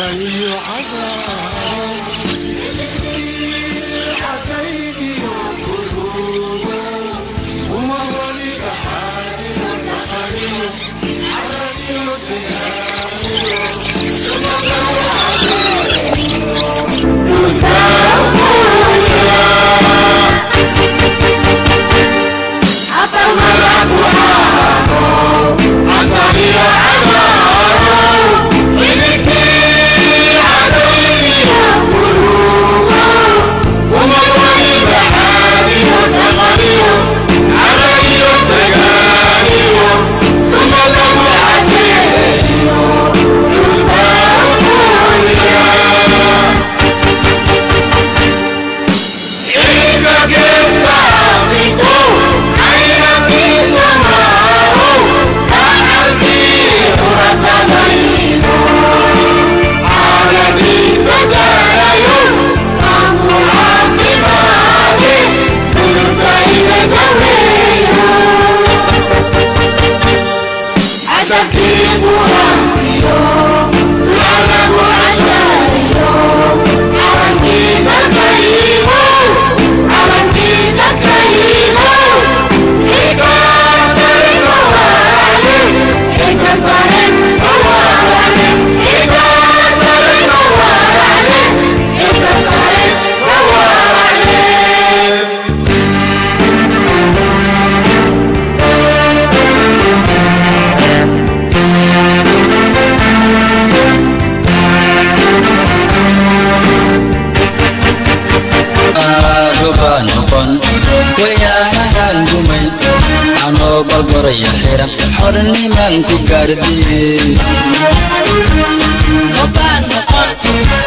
فليعذر xornimaan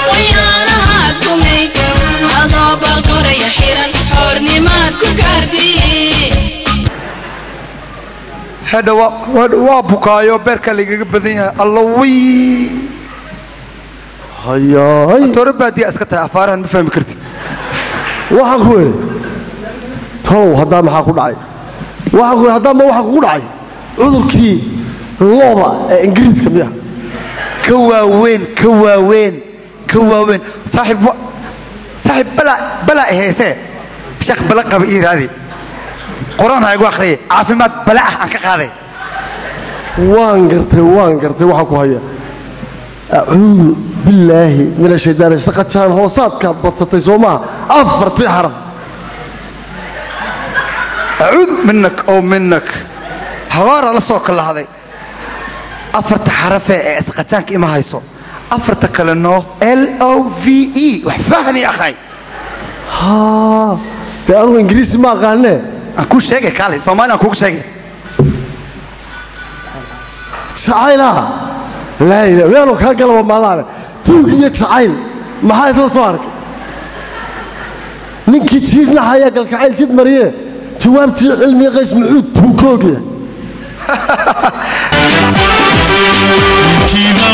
wayaanahaad kumayd adoo balgoraya xiran xoornimaad ku gaardiyey waa bukaayo beerka lagaga badan yahay alla wiy hayaay toora baadiya iska tahay afaarahan ma fahmi kartid tolow haddaa maxaa ku dhacay. Waxaan ku idhi haddaa ma waxaa kugu dhacay. Cudurkii looba ee ingiriiska miya ka waaweyn ka waaweyn ka waaweyn saaxiib bala heesee sheekh bala qaba ii raadi. Qur'aan ha igu akhriye. Caafimaad bala ah aan ka qaaday. Waan gartay waan gartay waxaan ku haya. Acuudu billaahi min ashaytaan saqajaan hoosaadkaad badsatay soo maaha afartii xaraf acuudu minak oo minak habaara la soo kalahday afarta xarafee ee isqajaanka ima hayso afarta kale noo l o v e. wax fahni akhay haa dee anugu ingiriisi ma aqaanee aan kuu sheegay kaale soomaali aan kugu sheegay jacaylaha laa ila meeluu kaa galaba maadaane tuug iyo jacayl maxaa isla soo arkay ninkii jiirnaxaya galkacayl jid mariye توانتي علمي غير معود توكوكي كيما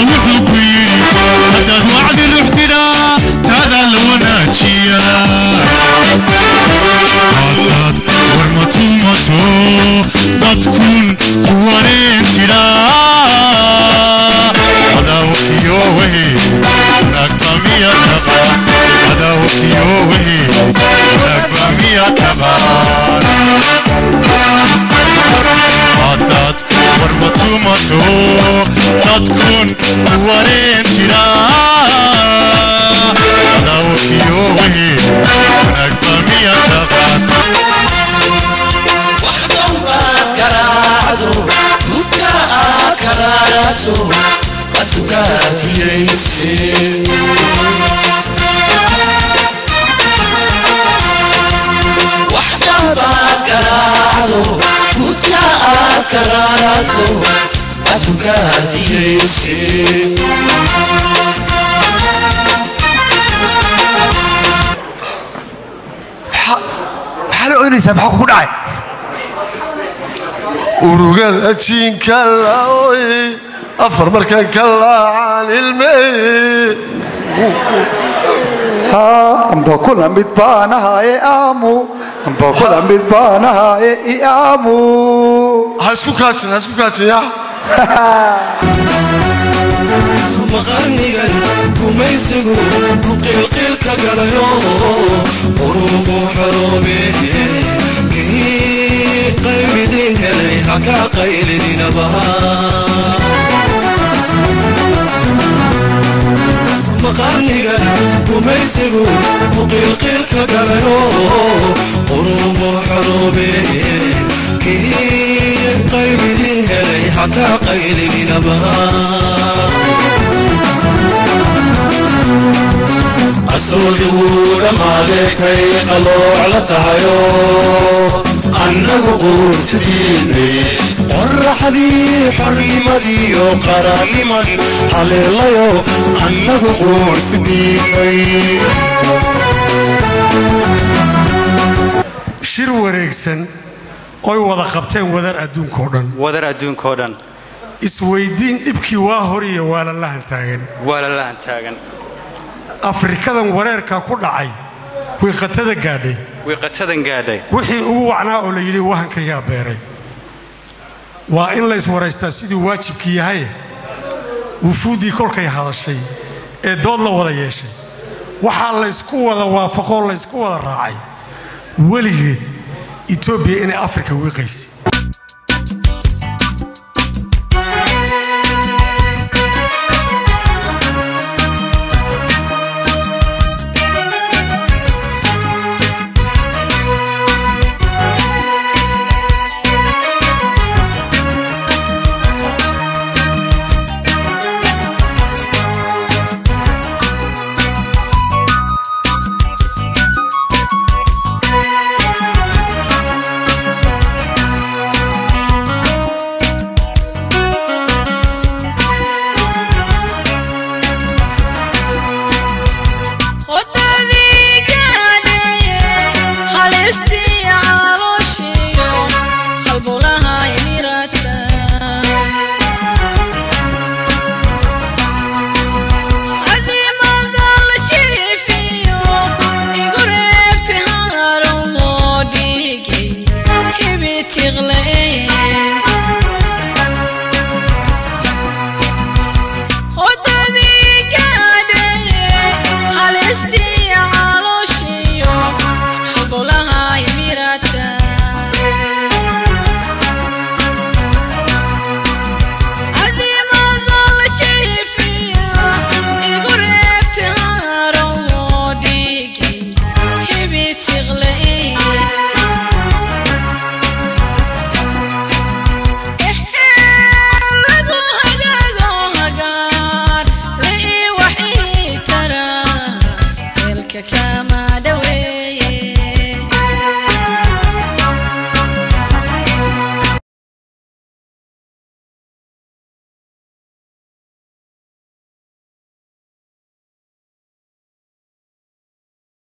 شو تتكون ورين جرا لو تيوهي نكبر مية تقات وحبهم بكراتو بكرات كراتو بتكوكات يسين وحبهم بكراتو بكرات كراتو maxaa la oynaysaa maxaa kugu dhacay urugada jiinka laoy afar markaan ka laacaan ilmey amba kula mid baanahaye aamu amba kula mid baanahaye i aamu ha isku kaajin ha isku kaajin ya maqarnigan gumaysigu qiilqiilka galayo quruumu xoroobe qaybidin helay hakaa qaylininaba maqarnigan gumaysigu qiilqiilka galayo quruumu xoroobe kii qaybidin helay hakaa qaylininaba asoodi wuu dhammaade kay qalooc la tahayo annagu quursidiinay qoraxdii xornimadiiyo qarannimadii haleelayo annagu quursidiinay shir wareegsan oy wada qabteen wadar adduunkao dhan. Wadar adduunkao dhan. Isweyddiin dhibkii waa hor iyo waa la lahan taagan. Waa la lahan taagan. Afrikadan wareerkaa ku dhacay wiiqatada gaadhay. Wiiqatadan gaadhay. Wixii ugu wacnaa oo la yidhi wahankayaa beeray waa in lays waraystaa siduu waajibkii yahay. Wufuuddii kolkay hadashay ee dood la wada yeeshay. Waxaa laysku wada waafaqoo laysku wada raacay. Weligeed etoobiya inay afrika wiiqaysay acaba.